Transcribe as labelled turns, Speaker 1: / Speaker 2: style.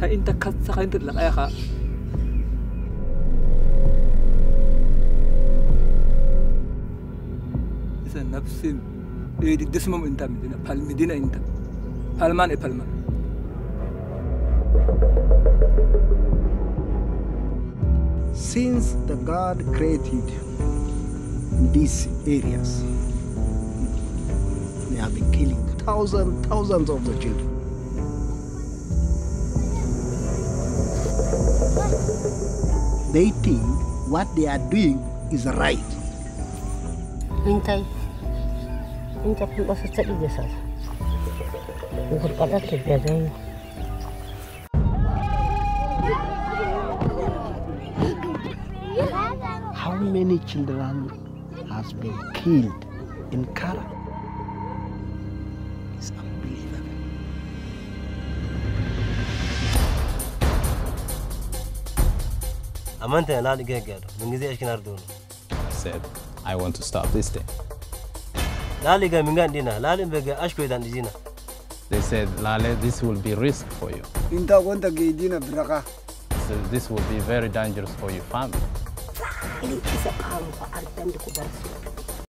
Speaker 1: Tainta kat sa kain tidla kaya ka. Isa nafsin. Edi desmo mo inta medina. Pal medina inta. Palman e palman.
Speaker 2: Since the God created these areas, have been killing thousands, thousands of the children. They think what they are doing is right. How many children has been killed in Kara?
Speaker 3: Amanta laal iga gaadho mingizi ashkin ardono
Speaker 4: said, I want to stop this thing.
Speaker 3: laal iga mingan dina laal imbega ashkoidan dijina
Speaker 4: They said, Lale, this will be risk for you.
Speaker 2: Inta wanta geedina biraka.
Speaker 4: So this will be very dangerous for your family.
Speaker 5: Ili isa kamu ka ardan da ku bar su.